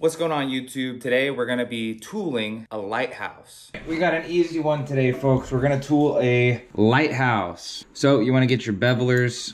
What's going on YouTube? Today we're gonna be tooling a lighthouse. We got an easy one today, folks. We're gonna tool a lighthouse. So you wanna get your bevelers.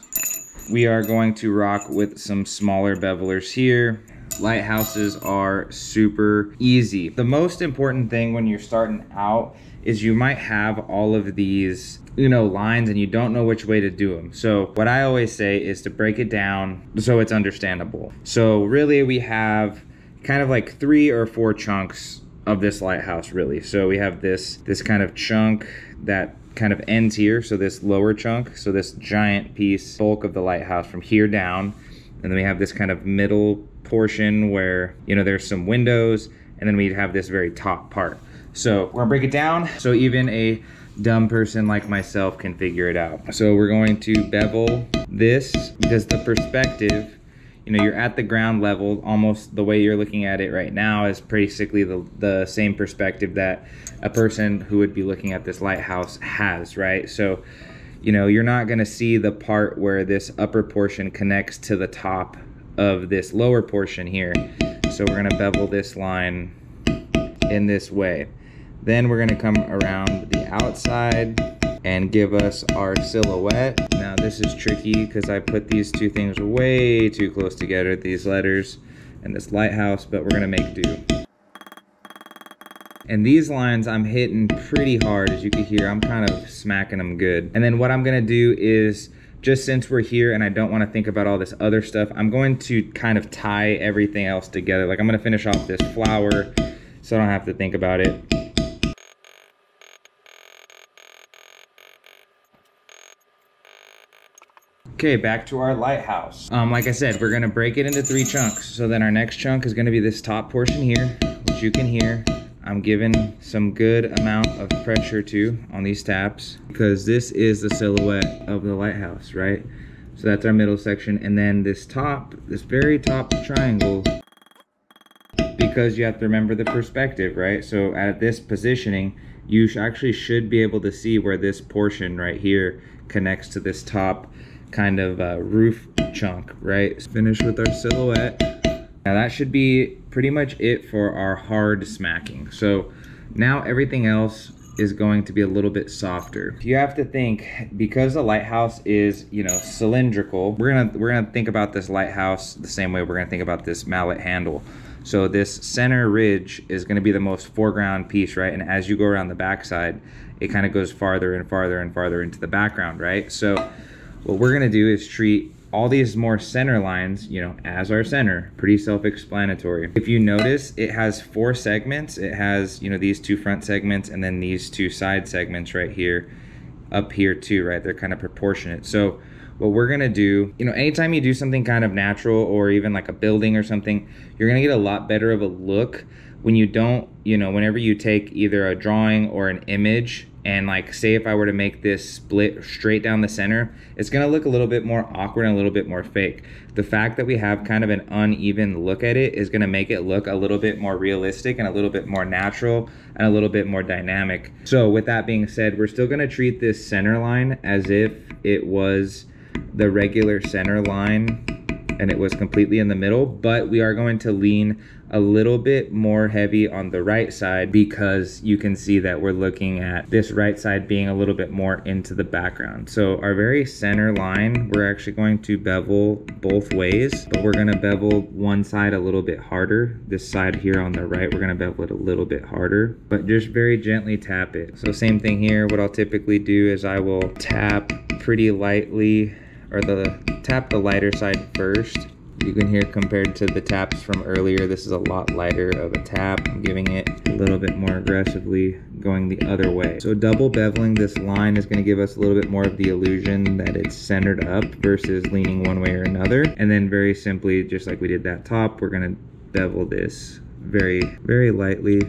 We are going to rock with some smaller bevelers here. Lighthouses are super easy. The most important thing when you're starting out is you might have all of these you know lines and you don't know which way to do them so what i always say is to break it down so it's understandable so really we have kind of like three or four chunks of this lighthouse really. So we have this this kind of chunk that kind of ends here, so this lower chunk, so this giant piece bulk of the lighthouse from here down. And then we have this kind of middle portion where, you know, there's some windows and then we'd have this very top part. So we're gonna break it down so even a dumb person like myself can figure it out. So we're going to bevel this because the perspective you know, you're at the ground level, almost the way you're looking at it right now is basically the, the same perspective that a person who would be looking at this lighthouse has, right? So, you know, you're not going to see the part where this upper portion connects to the top of this lower portion here. So we're going to bevel this line in this way. Then we're going to come around the outside and give us our silhouette. Now this is tricky because I put these two things way too close together, these letters and this lighthouse, but we're gonna make do. And these lines I'm hitting pretty hard, as you can hear, I'm kind of smacking them good. And then what I'm gonna do is, just since we're here and I don't wanna think about all this other stuff, I'm going to kind of tie everything else together. Like I'm gonna finish off this flower so I don't have to think about it. Okay, back to our lighthouse. Um, like I said, we're gonna break it into three chunks. So then our next chunk is gonna be this top portion here, which you can hear. I'm giving some good amount of pressure to on these taps because this is the silhouette of the lighthouse, right? So that's our middle section. And then this top, this very top triangle, because you have to remember the perspective, right? So at this positioning, you actually should be able to see where this portion right here connects to this top kind of uh, roof chunk, right? Finish with our silhouette. Now that should be pretty much it for our hard smacking. So now everything else is going to be a little bit softer. You have to think because the lighthouse is, you know, cylindrical. We're going to we're going to think about this lighthouse the same way we're going to think about this mallet handle. So this center ridge is going to be the most foreground piece, right? And as you go around the backside, it kind of goes farther and farther and farther into the background, right? So what we're gonna do is treat all these more center lines, you know, as our center, pretty self-explanatory. If you notice, it has four segments. It has, you know, these two front segments and then these two side segments right here, up here too, right? They're kind of proportionate. So what we're gonna do, you know, anytime you do something kind of natural or even like a building or something, you're gonna get a lot better of a look when you don't, you know, whenever you take either a drawing or an image and like say if I were to make this split straight down the center, it's gonna look a little bit more awkward and a little bit more fake. The fact that we have kind of an uneven look at it is gonna make it look a little bit more realistic and a little bit more natural and a little bit more dynamic. So with that being said, we're still gonna treat this center line as if it was the regular center line and it was completely in the middle, but we are going to lean a little bit more heavy on the right side because you can see that we're looking at this right side being a little bit more into the background. So our very center line, we're actually going to bevel both ways, but we're gonna bevel one side a little bit harder. This side here on the right, we're gonna bevel it a little bit harder, but just very gently tap it. So same thing here, what I'll typically do is I will tap pretty lightly or the tap the lighter side first you can hear compared to the taps from earlier, this is a lot lighter of a tap. I'm giving it a little bit more aggressively going the other way. So double beveling this line is gonna give us a little bit more of the illusion that it's centered up versus leaning one way or another. And then very simply, just like we did that top, we're gonna bevel this very, very lightly.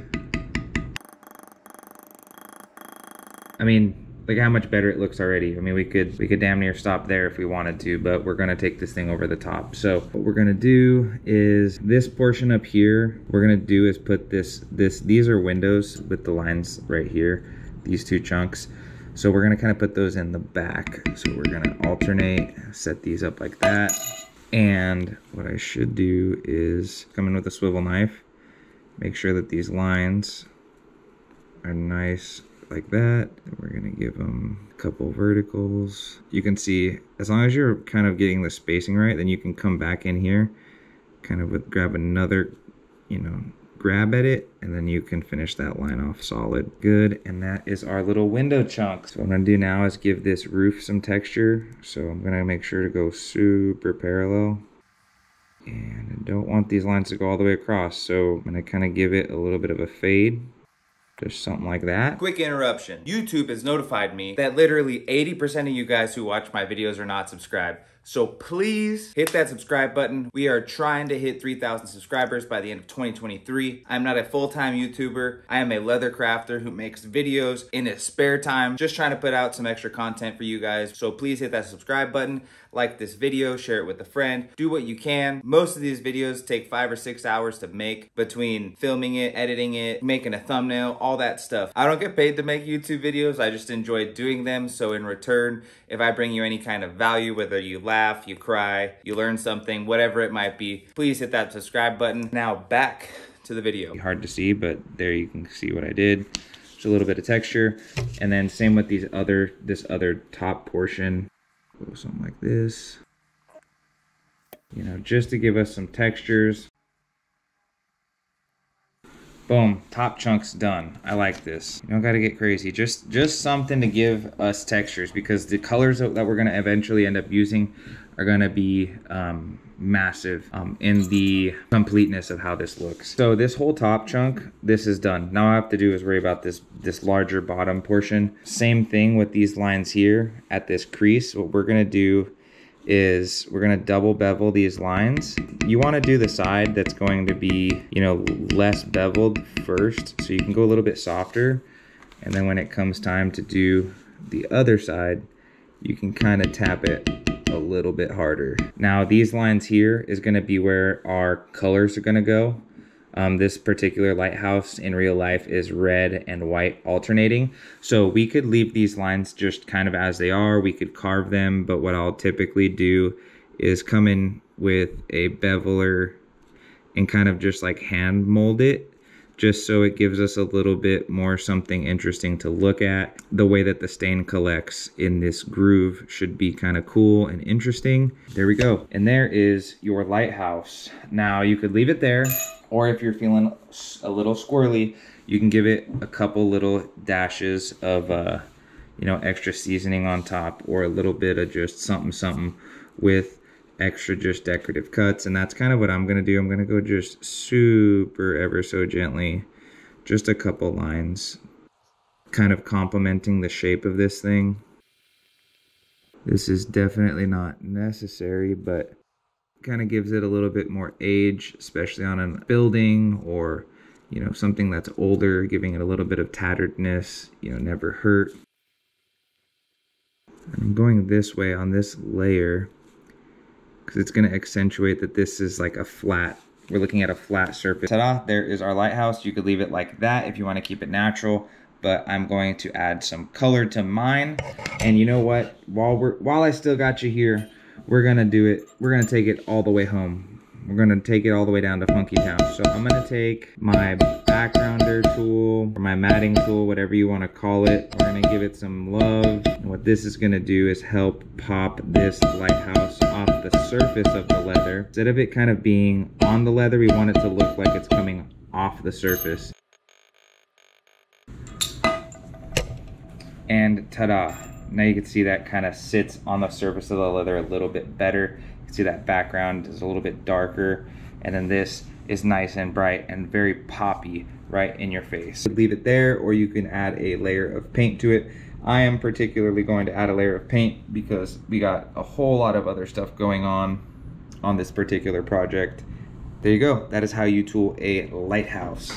I mean, like how much better it looks already. I mean, we could we could damn near stop there if we wanted to, but we're gonna take this thing over the top. So what we're gonna do is this portion up here, we're gonna do is put this, this these are windows with the lines right here, these two chunks. So we're gonna kind of put those in the back. So we're gonna alternate, set these up like that. And what I should do is come in with a swivel knife Make sure that these lines are nice like that. We're gonna give them a couple verticals. You can see, as long as you're kind of getting the spacing right, then you can come back in here, kind of with, grab another, you know, grab at it, and then you can finish that line off solid. Good, and that is our little window chunk. So what I'm gonna do now is give this roof some texture. So I'm gonna make sure to go super parallel. And I don't want these lines to go all the way across, so I'm gonna kind of give it a little bit of a fade just something like that. Quick interruption. YouTube has notified me that literally 80% of you guys who watch my videos are not subscribed. So please hit that subscribe button. We are trying to hit 3,000 subscribers by the end of 2023. I'm not a full-time YouTuber. I am a leather crafter who makes videos in his spare time, just trying to put out some extra content for you guys. So please hit that subscribe button, like this video, share it with a friend, do what you can. Most of these videos take five or six hours to make between filming it, editing it, making a thumbnail, all that stuff. I don't get paid to make YouTube videos. I just enjoy doing them. So in return, if I bring you any kind of value, whether you laugh, laugh, you cry, you learn something, whatever it might be, please hit that subscribe button. Now back to the video. Hard to see, but there you can see what I did. Just a little bit of texture. And then same with these other, this other top portion. Something like this. You know, just to give us some textures. Boom, top chunks done. I like this. You don't gotta get crazy. Just just something to give us textures because the colors that we're gonna eventually end up using are gonna be um, massive um, in the completeness of how this looks. So this whole top chunk, this is done. Now I have to do is worry about this, this larger bottom portion. Same thing with these lines here at this crease. What we're gonna do is we're to double bevel these lines. You want to do the side that's going to be, you know, less beveled first. So you can go a little bit softer. And then when it comes time to do the other side, you can kind of tap it a little bit harder. Now these lines here is going to be where our colors are going to go. Um, this particular lighthouse in real life is red and white alternating. So we could leave these lines just kind of as they are. We could carve them, but what I'll typically do is come in with a beveler and kind of just like hand mold it just so it gives us a little bit more something interesting to look at. The way that the stain collects in this groove should be kind of cool and interesting. There we go. And there is your lighthouse. Now you could leave it there or if you're feeling a little squirrely, you can give it a couple little dashes of, uh, you know, extra seasoning on top or a little bit of just something, something with extra just decorative cuts. And that's kind of what I'm going to do. I'm going to go just super ever so gently, just a couple lines, kind of complementing the shape of this thing. This is definitely not necessary, but kind of gives it a little bit more age, especially on a building or you know something that's older, giving it a little bit of tatteredness. You know, never hurt. I'm going this way on this layer because it's going to accentuate that this is like a flat. We're looking at a flat surface. Ta-da! There is our lighthouse. You could leave it like that if you want to keep it natural but I'm going to add some color to mine. And you know what? While we're while I still got you here, we're gonna do it, we're gonna take it all the way home. We're gonna take it all the way down to Funky Town. So I'm gonna take my backgrounder tool, or my matting tool, whatever you wanna call it. We're gonna give it some love. And what this is gonna do is help pop this lighthouse off the surface of the leather. Instead of it kind of being on the leather, we want it to look like it's coming off the surface. And ta-da, now you can see that kind of sits on the surface of the leather a little bit better. You can see that background is a little bit darker. And then this is nice and bright and very poppy right in your face. Leave it there or you can add a layer of paint to it. I am particularly going to add a layer of paint because we got a whole lot of other stuff going on on this particular project. There you go. That is how you tool a lighthouse.